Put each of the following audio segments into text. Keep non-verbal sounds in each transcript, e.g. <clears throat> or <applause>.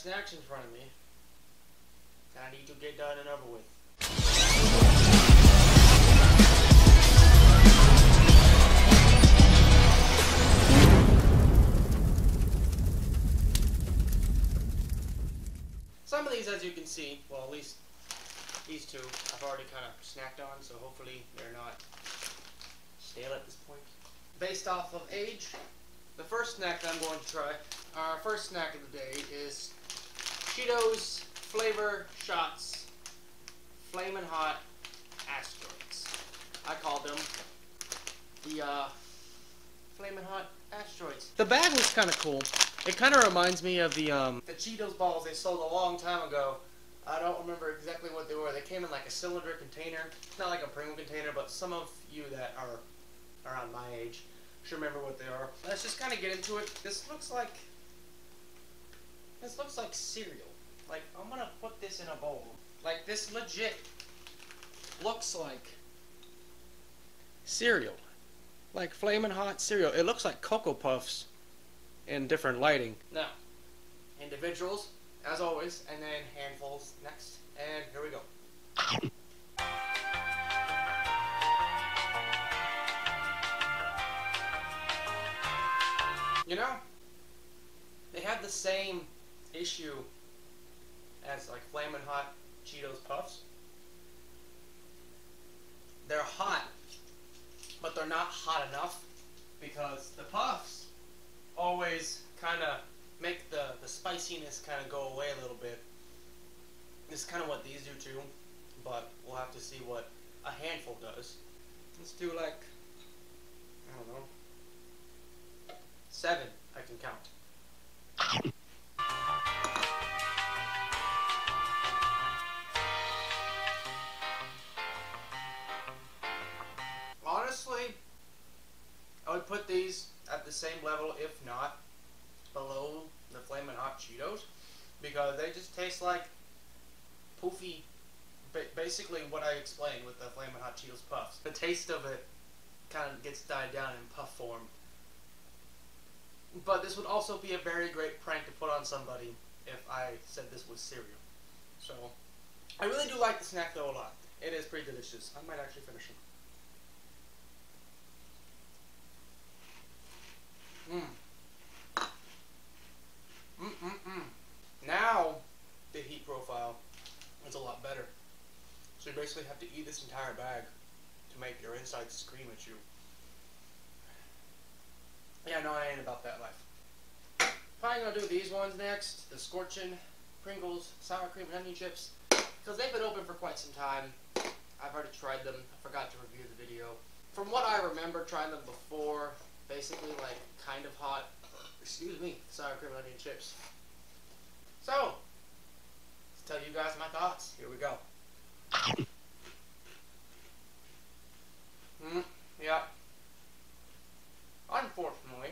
snacks in front of me that I need to get done and over with. Some of these, as you can see, well, at least these two, I've already kind of snacked on, so hopefully they're not stale at this point. Based off of age, the first snack that I'm going to try, our first snack of the day is Cheetos Flavor Shots flaming Hot Asteroids. I call them the uh, Flamin' Hot Asteroids. The bag looks kind of cool. It kind of reminds me of the um, the Cheetos balls they sold a long time ago. I don't remember exactly what they were. They came in like a cylinder container. It's not like a Pringle container, but some of you that are around my age should remember what they are. Let's just kind of get into it. This looks like this looks like cereal. Like I'm gonna put this in a bowl. Like this legit looks like cereal, like flaming hot cereal. It looks like Cocoa Puffs in different lighting. Now, individuals, as always, and then handfuls next. And here we go. You know, they have the same issue as like Flamin' Hot Cheetos Puffs. They're hot, but they're not hot enough because the puffs always kind of make the, the spiciness kind of go away a little bit. This is kind of what these do too, but we'll have to see what a handful does. Let's do like, I don't know, seven, I can count. Same level, if not below the Flamin' Hot Cheetos, because they just taste like poofy. Ba- basically, what I explained with the Flamin' Hot Cheetos puffs. The taste of it kind of gets died down in puff form. But this would also be a very great prank to put on somebody if I said this was cereal. So, I really do like the snack though a lot. It is pretty delicious. I might actually finish it. Mmm. Mm-mm-mm. Now, the heat profile is a lot better. So you basically have to eat this entire bag to make your insides scream at you. Yeah, no, I ain't about that life. Probably gonna do these ones next. The Scorchin' Pringles Sour Cream and Onion Chips. Because they've been open for quite some time. I've already tried them. I forgot to review the video. From what I remember trying them before, basically like kind of hot, excuse me, sour cream and onion chips. So, let's tell you guys my thoughts. Here we go. Hmm, yeah. Unfortunately,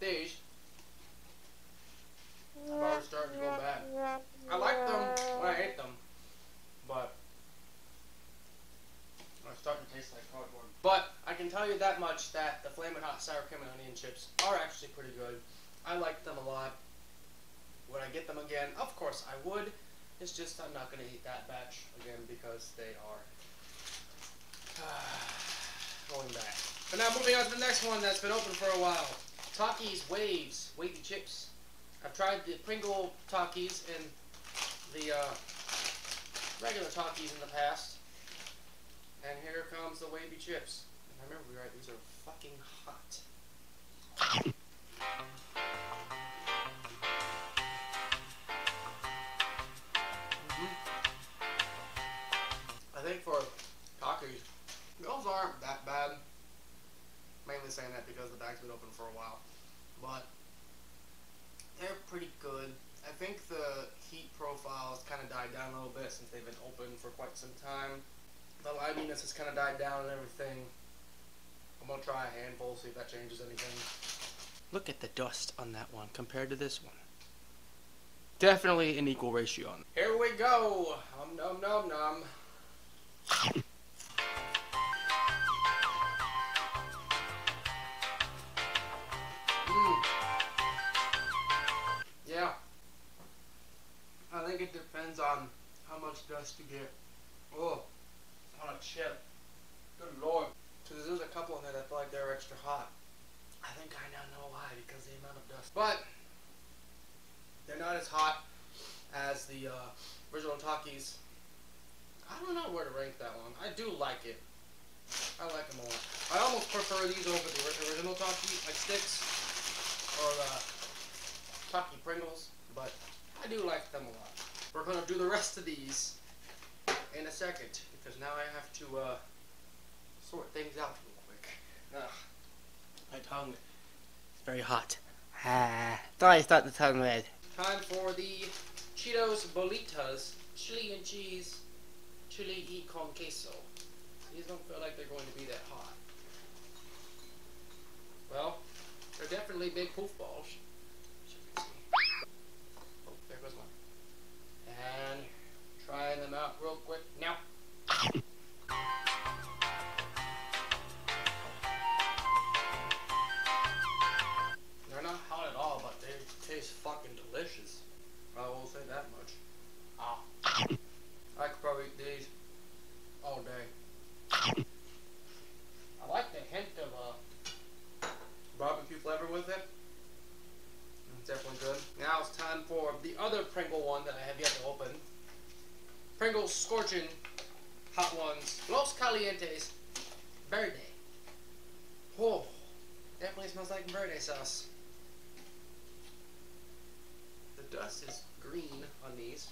these have already started to go bad. I liked them when I ate them, but they're starting to taste like cardboard. But I can tell you that much that Flamin' Hot Sour Cream and Onion Chips are actually pretty good. I like them a lot. Would I get them again? Of course I would. It's just I'm not going to eat that batch again because they are <sighs> going back. But now moving on to the next one that's been open for a while. Takis Waves Wavy Chips. I've tried the Pringle Takis and the uh, regular Takis in the past. And here comes the wavy chips. I remember right, these are fucking hot. Mhm. I think for Takis, those aren't that bad. Mainly saying that because the bag's been open for a while. But they're pretty good. I think the heat profile has kind of died down a little bit since they've been open for quite some time. The liveliness has kind of died down and everything. I'm gonna try a handful, see if that changes anything. Look at the dust on that one compared to this one. Definitely an equal ratio on. Here we go. Um num num num. Mm. Yeah. I think it depends on how much dust you get. Oh, on a chip. Good lord. Because there's a couple in there that feel like they're extra hot. I think I now know why, because the amount of dust. But, they're not as hot as the uh, original Takis. I don't know where to rank that one. I do like it. I like them a lot. I almost prefer these over the original Takis, like sticks, or the Taki Pringles, but I do like them a lot. We're going to do the rest of these in a second, because now I have to uh, sort things out real quick. Ugh. My tongue is very hot. Ah, thought I start the tongue red. Time for the Cheetos Bolitas, chili and cheese, chili y con queso. These don't feel like they're going to be that hot. Well, they're definitely big poof balls. as you can see. Oh, there goes one. And trying them out real quick now. For the other Pringle one that I have yet to open. Pringles Scorching Hot Ones Los Calientes Verde. Oh, definitely smells like verde sauce. The dust is green on these.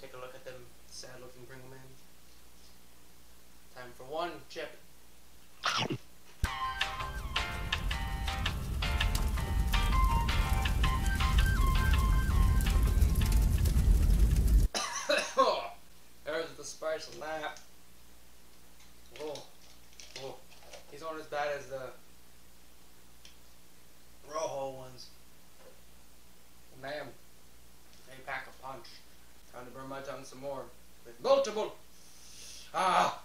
Take a look at them sad looking Pringle man. Time for one chip. There's that. Oh, oh. These aren't as bad as the Rojo ones. Man, they pack a punch. Trying to burn my tongue some more. With multiple. Ah!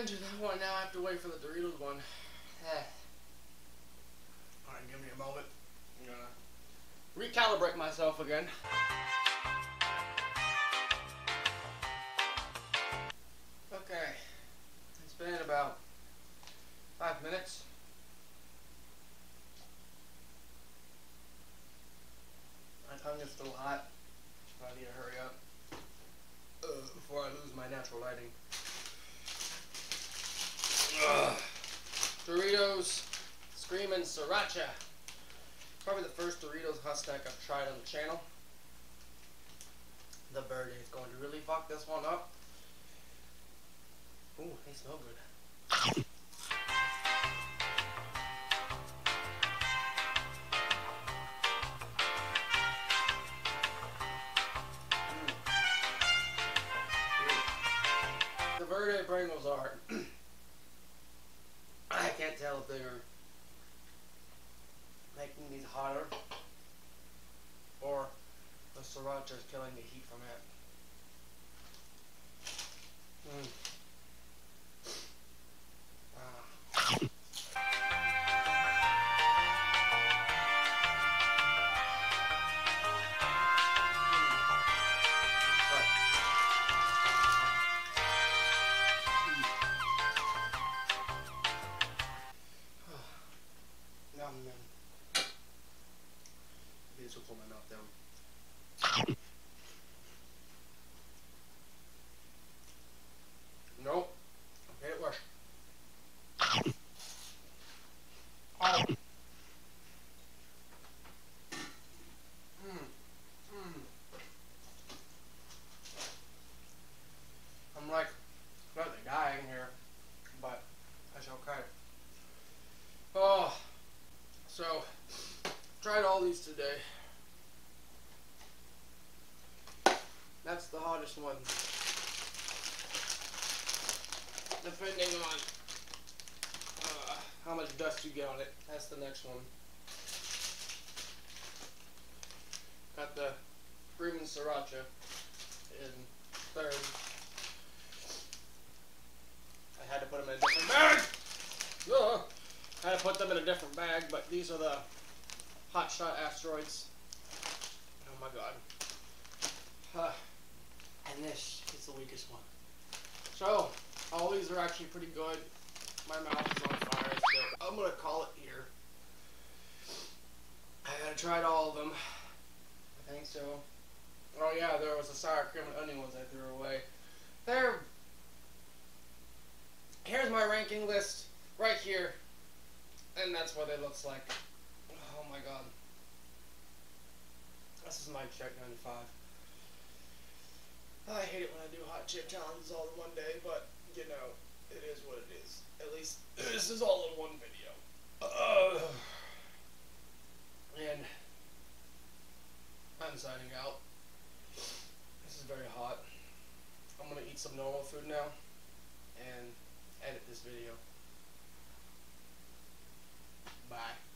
Kind of wish I didn't do that one. Now I have to wait for the Doritos one. Eh. Alright, give me a moment. I'm gonna recalibrate myself again. Okay. It's been about five minutes. My tongue is still hot. so I need to hurry up uh, before I lose my natural lighting. Ugh. Doritos Screamin' Sriracha. Probably the first Doritos hot snack I've tried on the channel. The bird is going to really fuck this one up. Ooh, they smell good. Mm. The Verde Pringles are. <clears throat> I can't tell if they're making these hotter or the sriracha is killing the heat from it. Mm. Hottest one. Depending on uh, how much dust you get on it, that's the next one. Got the Screamin' Sriracha in third. I had to put them in a different bag. I had to put them in a different bag, but these are the Hot Shot Asteroids. Oh my god. Huh. And this is the weakest one. So, all these are actually pretty good. My mouth is on fire, so I'm gonna call it here. I gotta try all of them. I think so. Oh yeah, there was the sour cream and onion ones I threw away. They're. Here's my ranking list right here, and that's what it looks like. Oh my god. This is my check 95. I hate it when I do hot chip challenges all in one day, but, you know, it is what it is. At least, <clears throat> this is all in one video. Uh, and I'm signing out. This is very hot. I'm going to eat some normal food now and edit this video. Bye.